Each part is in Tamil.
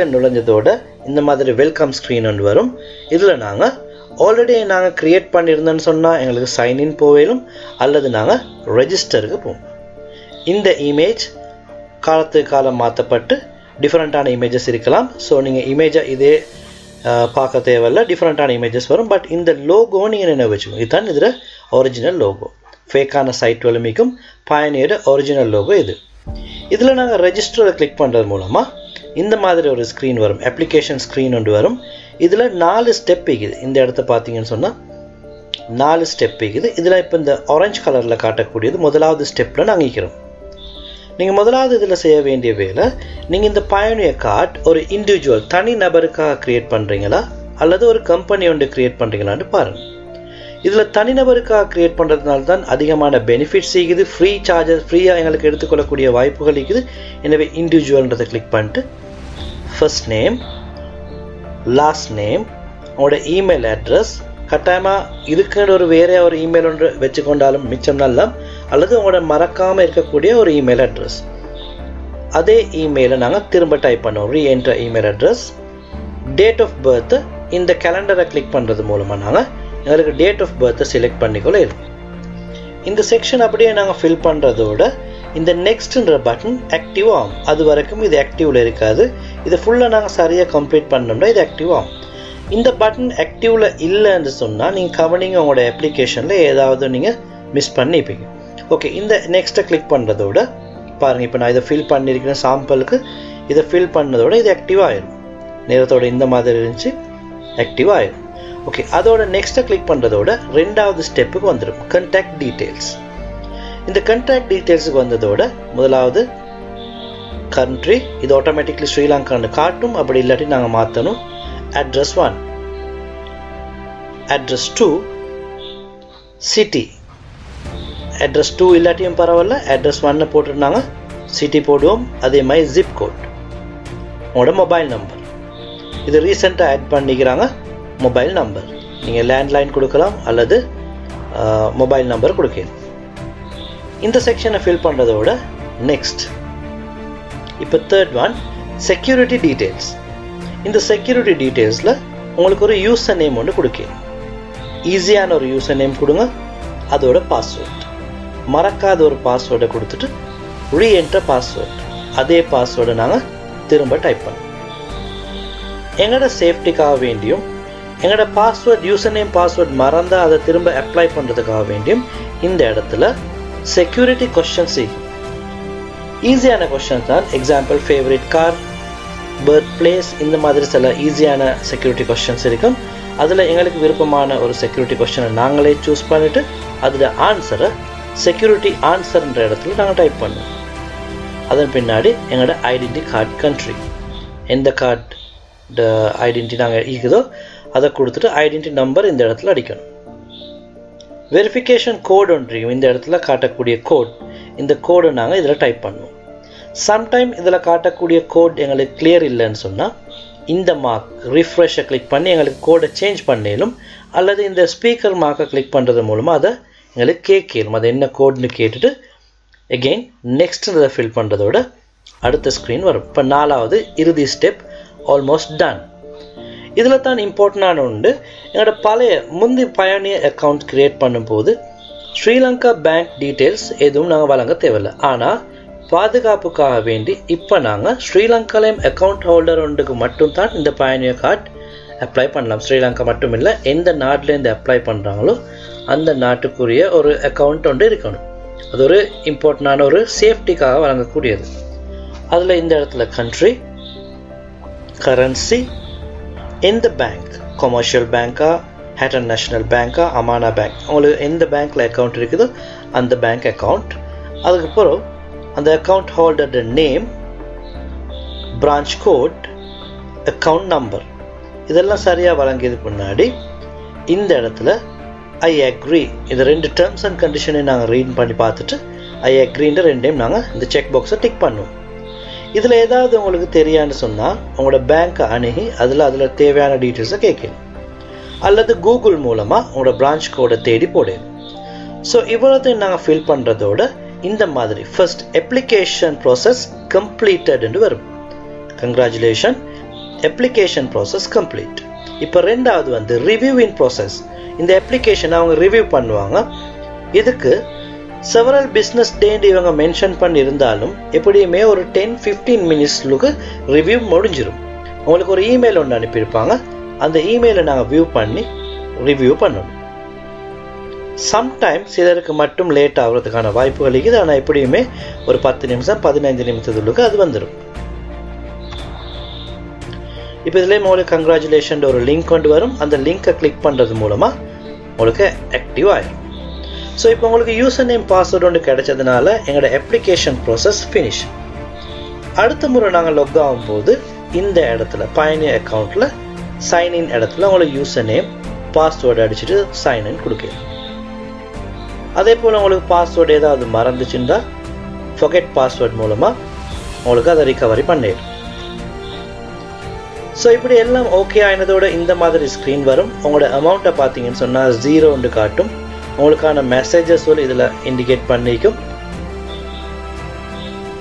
நுழைஞ்சதோட இந்த மாதிரி வெல்கம் ஸ்க்ரீன் ஒன்று வரும். இதில் நாங்கள் ஆல்ரெடி நாங்கள் க்ரியேட் பண்ணியிருந்தோன்னு சொன்னால் எங்களுக்கு சைன்இன் போவேலும் அல்லது நாங்கள் ரெஜிஸ்டருக்கு போவோம். இந்த இமேஜ் காலத்துக்கு காலம் மாற்றப்பட்டு டிஃப்ரெண்ட்டான இமேஜஸ் இருக்கலாம். ஸோ நீங்கள் இமேஜை இதே பார்க்க தேவையில்ல. டிஃப்ரெண்ட்டான இமேஜஸ் வரும். பட் இந்த லோகோ நீங்கள் நினைவு வச்சுக்கோங்க. இதுதான் இதில் ஒரிஜினல் லோகோ ஃபேக்கான சைட் வலிமைக்கும் பயணியோட ஒரிஜினல் லோகோ இது. இதில் நாங்கள் ரெஜிஸ்டரை கிளிக் பண்ணுறது மூலமாக இந்த மாதிரி ஒரு ஸ்க்ரீன் வரும். அப்ளிகேஷன் ஸ்க்ரீன் ஒன்று வரும். இதில் நாலு ஸ்டெப் இருக்குது. இந்த இடத்த பார்த்தீங்கன்னு சொன்னால் நாலு ஸ்டெப் இருக்குது. இதில் இப்போ இந்த ஆரஞ்சு கலரில் காட்டக்கூடியது முதலாவது ஸ்டெப்பில் நாங்கள் நீங்கள் முதலாவது இதில் செய்ய வேண்டிய வேலை நீங்கள் இந்த பயணிய கார்ட் ஒரு இண்டிவிஜுவல் தனி நபருக்காக க்ரியேட் பண்ணுறீங்களா அல்லது ஒரு கம்பெனி ஒன்று க்ரியேட் பண்ணுறீங்களான்னு பாருங்கள் இதில் தனிநபருக்காக க்ரியேட் பண்ணுறதுனால தான் அதிகமான பெனிஃபிட்ஸ் இருக்குது. ஃப்ரீ சார்ஜஸ் ஃப்ரீயாக எங்களுக்கு எடுத்துக்கொள்ளக்கூடிய வாய்ப்புகள் இருக்குது. எனவே இண்டிவிஜுவல்ன்றதை கிளிக் பண்ணிட்டு ஃபர்ஸ்ட் நேம் லாஸ்ட் நேம் உங்களோட இமெயில் அட்ரஸ் கட்டாயமாக இதுக்குன்னு ஒரு வேறு ஒரு இமெயில் ஒன்று வச்சுக்கொண்டாலும் மிச்சம் நல்லா அல்லது உங்களோட மறக்காமல் இருக்கக்கூடிய ஒரு இமெயில் அட்ரஸ் அதே இமெயிலை நாங்கள் திரும்ப டைப் பண்ணுவோம். Reenter email address date of birth இந்த கேலண்டரை கிளிக் பண்ணுறது மூலமாக நாங்கள் எங்களுக்கு டேட் ஆஃப் பர்த்தை செலக்ட் பண்ணிக்கொள்ள இருக்கும் இந்த செக்ஷன் அப்படியே நாங்கள் ஃபில் பண்ணுறதோட இந்த நெக்ஸ்ட்ன்ற பட்டன் ஆக்டிவ் ஆகும். அது வரைக்கும் இது ஆக்டிவில் இருக்காது. இதை ஃபுல்லாக நாங்கள் சரியாக கம்ப்ளீட் பண்ணோம்னா இது ஆக்டிவ் ஆகும். இந்த பட்டன் ஆக்டிவில் இல்லைன்னு சொன்னால் நீங்கள் கவனிங்க உங்களோட அப்ளிகேஷனில் ஏதாவது நீங்கள் மிஸ் பண்ணிப்பீங்க. ஓகே இந்த நெக்ஸ்ட்டை கிளிக் பண்ணுறதோட பாருங்கள் இப்போ நான் இதை ஃபில் பண்ணியிருக்கிறேன் சாம்பிளுக்கு இதை ஃபில் பண்ணதோட இது ஆக்டிவ் ஆயிடும் நேரத்தோட இந்த மாதிரி இருந்துச்சு ஆக்டிவ் ஆயிடும் ஓகே அதோட நெக்ஸ்ட்டை கிளிக் பண்ணுறதோட ரெண்டாவது ஸ்டெப்புக்கு வந்துடும் கண்டாக்ட் டீட்டெயில்ஸ் இந்த கண்டாக்ட் டீட்டெயில்ஸுக்கு வந்ததோட முதலாவது கண்ட்ரி இது ஆட்டோமேட்டிக்லி ஸ்ரீலங்கான்னு காட்டும் அப்படி இல்லாட்டி நாங்கள் மாற்றணும் address one address two city address two இல்லாட்டியும் பரவாயில்ல அட்ரஸ் ஒன்னு போட்டுருந்தாங்க சிட்டி போடுவோம் அதே மாதிரி ஜிப் கோட் உங்களோட மொபைல் நம்பர் இது ரீசெண்டாக ஆட் பண்ணிக்கிறாங்க மொபைல் நம்பர் நீங்கள் லேண்ட்லைன் கொடுக்கலாம் அல்லது மொபைல் நம்பர் கொடுக்கலாம். இந்த செக்ஷனை ஃபில் பண்ணுறதோட நெக்ஸ்ட் இப்போ தேர்ட் ஒன் செக்யூரிட்டி டீட்டெயில்ஸ் இந்த செக்யூரிட்டி டீட்டெயில்ஸில் உங்களுக்கு ஒரு யூசர் நேம் ஒன்று கொடுக்கணும் ஈஸியான ஒரு யூசர் நேம் கொடுங்க. அதோட பாஸ்வேர்ட் மறக்காத ஒரு பாஸ்வேர்டை கொடுத்துட்டு ரீஎன்ட்ர பாஸ்வேர்ட் அதே பாஸ்வேர்டை நாங்கள் திரும்ப டைப் பண்ணோம் எங்களோட சேஃப்டிக்காக வேண்டியும் எங்களோட பாஸ்வேர்ட் யூசர் நேம் பாஸ்வேர்ட் மறந்தால் அதை திரும்ப அப்ளை பண்ணுறதுக்காக வேண்டியும் இந்த இடத்துல செக்யூரிட்டி கொஷின்ஸ் ஈஸியான கொஷின்ஸ் தான். Example favourite car birth place இந்த மாதிரி சில ஈஸியான செக்யூரிட்டி கொஷின்ஸ் இருக்கும். அதில் எங்களுக்கு விருப்பமான ஒரு செக்யூரிட்டி கொஷனை நாங்களே சூஸ் பண்ணிவிட்டு அதில் ஆன்சரை செக்யூரிட்டி ஆன்சர்ன்ற இடத்துல நாங்கள் டைப் பண்ணுவோம். அதன் பின்னாடி எங்களோட ஐடென்டி கார்டு கண்ட்ரி எந்த கார்டு ஐடென்டி நாங்கள் இருக்குதோ அதை கொடுத்துட்டு ஐடென்டி நம்பர் இந்த இடத்துல அடிக்கணும். வெரிஃபிகேஷன் கோட் ஒன்றையும் இந்த இடத்துல காட்டக்கூடிய கோட் இந்த கோடை நாங்கள் இதில் டைப் பண்ணுவோம் சம்டைம் இதில் காட்டக்கூடிய கோட் எங்களுக்கு கிளியர் இல்லைன்னு சொன்னால் இந்த மார்க் ரிஃப்ரெஷை கிளிக் பண்ணி எங்களுக்கு கோடை சேஞ்ச் பண்ணிலும் அல்லது இந்த ஸ்பீக்கர் மார்க்கை கிளிக் பண்ணுறது மூலமாக அதை எங்களுக்கு கேட்கிடும் அது என்ன கோட்னு கேட்டுட்டு எகெயின் நெக்ஸ்ட் இதை ஃபில் பண்ணுறதோட அடுத்த ஸ்க்ரீன் வரும். இப்போ நாலாவது இறுதி ஸ்டெப் ஆல்மோஸ்ட் டன் இதில் தான் இம்பார்ட்டண்டான உண்டு எங்களோட பழைய முந்தி பயணிய அக்கௌண்ட் க்ரியேட் பண்ணும்போது ஸ்ரீலங்கா பேங்க் டீட்டெயில்ஸ் எதுவும் நாங்கள் வழங்க தேவையில்லை. ஆனால் பாதுகாப்புக்காக வேண்டி இப்போ நாங்கள் ஸ்ரீலங்காலையும் அக்கௌண்ட் ஹோல்டர் ஒன்றுக்கு மட்டும்தான் இந்த பயணிய கார்டு அப்ளை பண்ணலாம். ஸ்ரீலங்கா மட்டும் இல்லை எந்த நாட்டிலேருந்து அப்ளை பண்ணுறாங்களோ அந்த நாட்டுக்குரிய ஒரு அக்கௌண்ட் ஒன்று இருக்கணும். அது ஒரு இம்பார்ட்டண்டான ஒரு சேஃப்டிக்காக வழங்கக்கூடியது. அதில் இந்த இடத்துல கண்ட்ரி கரன்சி எந்த பேங்க் கொமர்ஷியல் பேங்க்கா ஹேட்டன் நேஷனல் பேங்க்கா அமானா பேங்க் உங்களுக்கு எந்த பேங்க்கில் அக்கௌண்ட் இருக்குதோ அந்த பேங்க் அக்கௌண்ட் அதுக்கப்புறம் அந்த account ஹோல்டரோட name branch code account number இதெல்லாம் சரியாக வழங்கியதுக்கு முன்னாடி இந்த இடத்துல ஐ அக்ரி இது ரெண்டு டேர்ம்ஸ் அண்ட் கண்டிஷனையும் நாங்கள் ரீட் பண்ணி பார்த்துட்டு ஐ அக்ரின்ற ரெண்டையும் நாங்கள் இந்த செக் பாக்ஸை டிக் பண்ணுவோம். இதில் ஏதாவது உங்களுக்கு தெரியான்னு சொன்னால் உங்களோட பேங்க்கை அணுகி அதில் அதில் தேவையான டீட்டெயில்ஸை கேட்கணும். அல்லது கூகுள் மூலமாக உங்களோட பிரான்ச் கோடை தேடி போடு. ஸோ இவ்வளோத்தையும் நாங்கள் ஃபில் பண்ணுறதோட இந்த மாதிரி ஃபர்ஸ்ட் அப்ளிகேஷன் ப்ராசஸ் கம்ப்ளீட்டட் என்று வரும். கங்க்ராச்சுலேஷன் அப்ளிகேஷன் ப்ராசஸ் கம்ப்ளீட் இப்போ ரெண்டாவது வந்து ரிவ்யூவின் ப்ராசஸ் இந்த அப்ளிகேஷனை அவங்க ரிவ்யூ பண்ணுவாங்க. இதுக்கு செவரல் பிஸ்னஸ் டேன்னு இவங்க மென்ஷன் பண்ணியிருந்தாலும் எப்படியுமே ஒரு டென் ஃபிஃப்டீன் மினிட்ஸ்லுக்கு ரிவ்யூ முடிஞ்சிடும் உங்களுக்கு ஒரு இமெயில் ஒன்று அனுப்பியிருப்பாங்க. அந்த இமெயிலை நாங்கள் வியூ பண்ணி ரிவ்யூ பண்ணணும். சம்டைம் சிலருக்கு மட்டும் லேட் ஆகிறதுக்கான வாய்ப்புகள் இருக்குது. ஆனால் எப்படியுமே ஒரு பத்து நிமிஷம் பதினைந்து நிமிஷத்துக்கு அது வந்துடும் இப்போ இதுலேயே உங்களுக்கு கங்க்ராச்சுலேஷன் ஒரு லிங்க் கொண்டு வரும். அந்த லிங்கை கிளிக் பண்ணுறது மூலமாக உங்களுக்கு ஆக்டிவ் ஆகிடும் ஸோ இப்போ உங்களுக்கு யூசர் நேம் பாஸ்வேர்டு ஒன்று கிடைச்சதுனால எங்களோட அப்ளிகேஷன் ப்ராசஸ் ஃபினிஷ் அடுத்த முறை நாங்கள் லொக் ஆகும்போது இந்த இடத்துல பயணி அக்கௌண்ட்டில் சைன்இன் இடத்துல உங்களுக்கு யூசர் நேம் பாஸ்வேர்டு அடிச்சுட்டு சைன்இன் கொடுக்கணும். அதே போல் உங்களுக்கு பாஸ்வேர்டு ஏதாவது மறந்துச்சுன்னா ஃபொகெட் பாஸ்வேர்ட் மூலமாக உங்களுக்கு அதை ரிகவரி பண்ணிடும். ஸோ இப்படி எல்லாம் ஓகே ஆயினதோட இந்த மாதிரி ஸ்க்ரீன் வரும். உங்களோட அமௌண்ட்டை பார்த்தீங்கன்னு சொன்னால் ஜீரோன்னு காட்டும். உங்களுக்கான மெசேஜஸ் இதில் இண்டிகேட் பண்ணிக்கும்.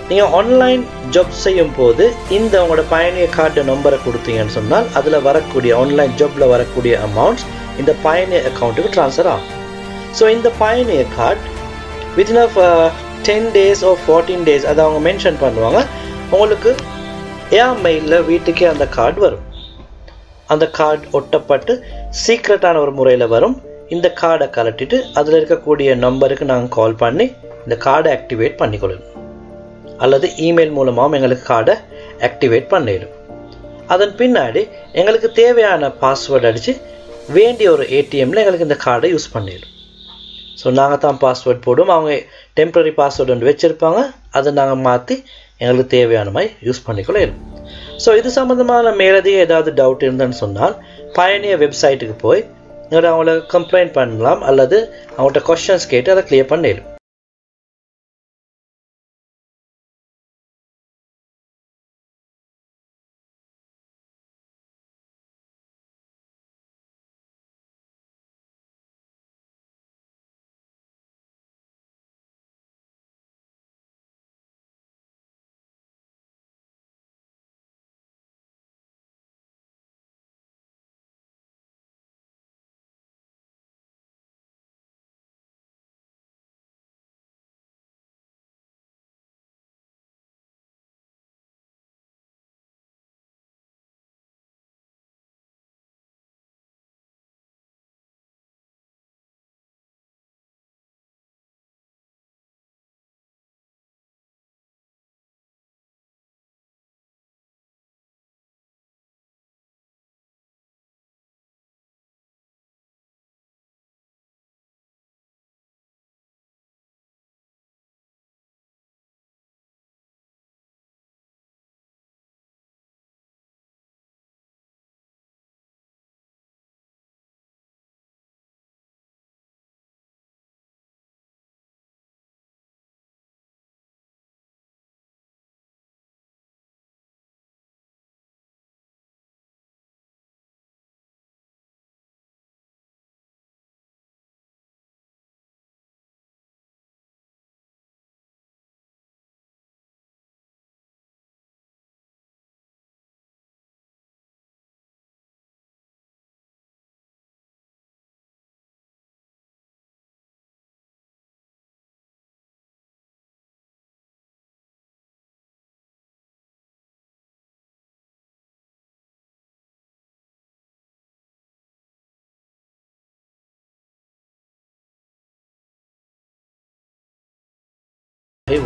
நீங்கள் ஆன்லைன் ஜாப் செய்யும் போது இந்த உங்களோட பயணிய கார்டு நம்பரை கொடுத்தீங்கன்னு சொன்னால் அதில் வரக்கூடிய ஆன்லைன் ஜாப்பில் வரக்கூடிய அமௌண்ட்ஸ் இந்த பயணிய அக்கௌண்ட்டுக்கு ட்ரான்ஸ்ஃபர் ஆகும். ஸோ இந்த Payoneer card within of ten days of fourteen days அதை அவங்க மென்ஷன் பண்ணுவாங்க. உங்களுக்கு ஏன் மெயிலில் வீட்டுக்கே அந்த கார்டு வரும். அந்த கார்டு ஒட்டப்பட்டு சீக்ரெட்டான ஒரு முறையில் வரும். இந்த கார்டை கலட்டிட்டு அதில் இருக்கக்கூடிய நம்பருக்கு நாங்கள் கால் பண்ணி இந்த கார்டை ஆக்டிவேட் பண்ணிக்கொள்ளணும். அல்லது இமெயில் மூலமாகவும் எங்களுக்கு கார்டை ஆக்டிவேட் பண்ணிடும் அதன் பின்னாடி எங்களுக்கு தேவையான பாஸ்வேர்டு அடித்து வேண்டிய ஒரு ஏடிஎம்மில் எங்களுக்கு இந்த கார்டை யூஸ் பண்ணிடும் ஸோ நாங்கள் தான் பாஸ்வேர்ட் போடுவோம். அவங்க டெம்பரரி பாஸ்வேர்டு ஒன்று வச்சுருப்பாங்க. அதை நாங்கள் மாற்றி எங்களுக்கு தேவையான மாதிரி யூஸ் பண்ணிக்கொள்ளணும் ஸோ இது சம்மந்தமான மேலதிக ஏதாவது டவுட் இருந்தேன்னு சொன்னால் பயணிய வெப்சைட்டுக்கு போய் நீங்கள் அவங்கள கம்ப்ளைண்ட் பண்ணலாம் அல்லது அவங்கள்ட்ட கொஷின்ஸ் கேட்டு அதை கிளியர் பண்ணிடும்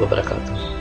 وبركاته